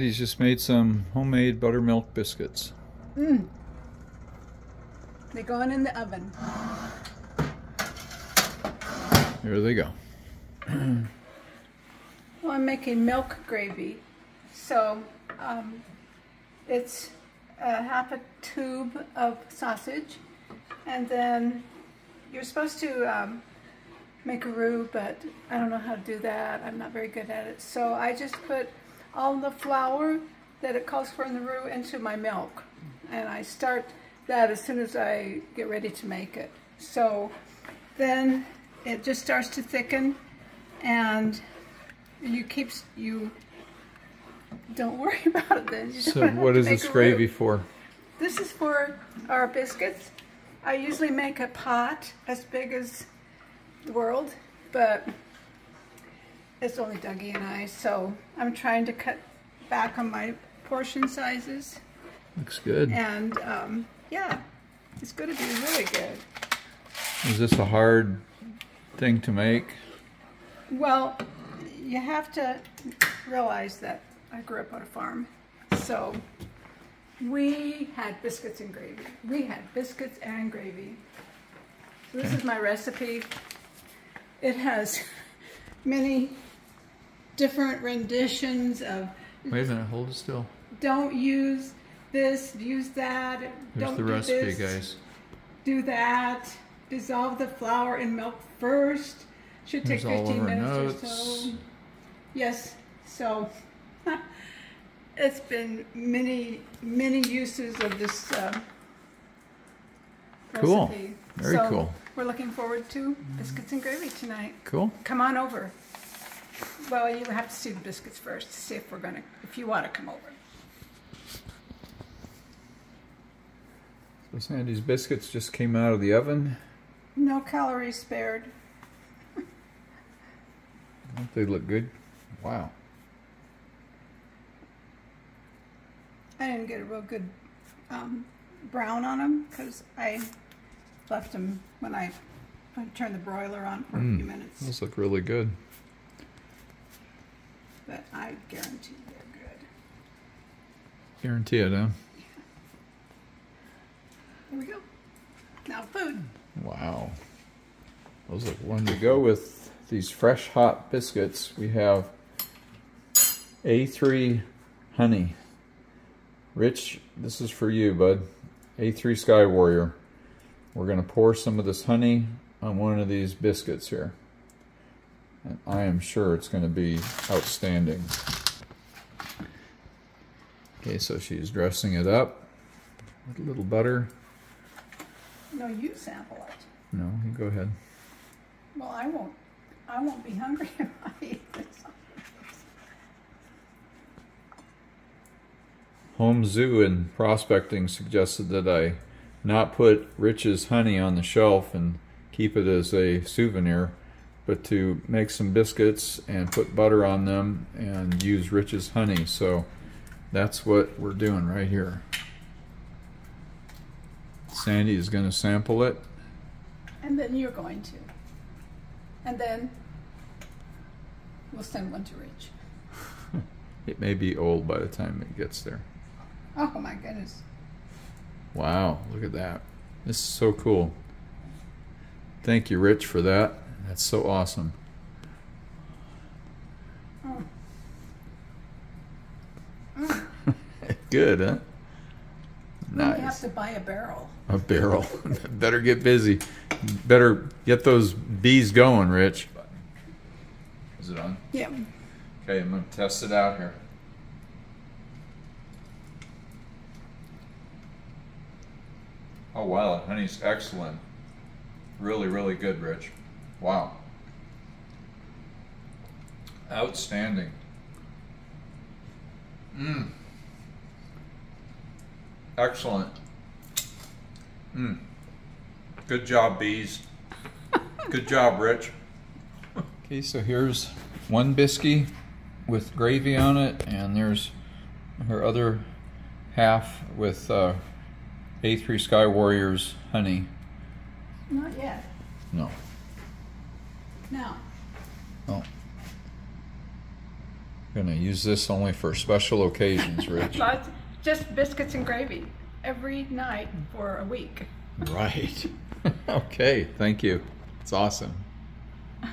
He's just made some homemade buttermilk biscuits. Mmm. They're going in the oven. Here they go. well, I'm making milk gravy. So um, it's a half a tube of sausage. And then you're supposed to um, make a roux, but I don't know how to do that. I'm not very good at it. So I just put all the flour that it calls for in the roux into my milk. And I start that as soon as I get ready to make it. So then it just starts to thicken and you keep, you don't worry about it then. so what is this gravy for? This is for our biscuits. I usually make a pot as big as the world, but it's only Dougie and I, so I'm trying to cut back on my portion sizes. Looks good. And um, yeah, it's going to be really good. Is this a hard thing to make? Well, you have to realize that I grew up on a farm, so we had biscuits and gravy. We had biscuits and gravy. So this is my recipe. It has many different renditions of... Wait a minute, hold it still. Don't use this, use that. Here's don't the do recipe, this, guys. Do that. Dissolve the flour in milk first. Should take Here's 15 minutes notes. or so. Yes, so it's been many, many uses of this uh, Cool. recipe. Very so cool. We're looking forward to biscuits and gravy tonight. Cool. Come on over. Well, you have to see the biscuits first to see if we're gonna, if you want to come over. So Sandy's biscuits just came out of the oven. No calories spared. Don't they look good? Wow. I didn't get a real good um, brown on them because I left them when I, I turned the broiler on for a Mm. few minutes. Those look really good. But I guarantee they're good. Guarantee it, huh? Here we go. Now food. Wow. Those look one to go with these fresh hot biscuits. We have A3 honey. Rich, this is for you, bud. A3 Sky Warrior. We're going to pour some of this honey on one of these biscuits here. And I am sure it's going to be outstanding. Okay, so she's dressing it up with a little butter. No, you sample it. No, you go ahead. Well, I won't. I won't be hungry if I eat this. Home Zoo and Prospecting suggested that I not put Rich's honey on the shelf and keep it as a souvenir, but to make some biscuits and put butter on them and use Rich's honey. So that's what we're doing right here. Sandy is going to sample it. And then you're going to. And then we'll send one to Rich. It may be old by the time it gets there. Oh my goodness. Wow, look at that. This is so cool. Thank you, Rich, for that. That's so awesome. Good, huh? Then we have to buy a barrel. A barrel. Better get busy. Better get those bees going, Rich. Is it on? Yeah. Okay, I'm going to test it out here. Oh, wow. The honey's excellent. Really, really good, Rich. Wow. Outstanding. Mmm. Excellent. Mmm. Good job, bees. Good job, Rich. Okay, so here's one biscuit with gravy on it, and there's her other half with uh, A3 Sky Warriors honey. Not yet. No. Now. Oh. Gonna use this only for special occasions, Rich. Lots, just biscuits and gravy every night for a week. right. okay, thank you. It's awesome.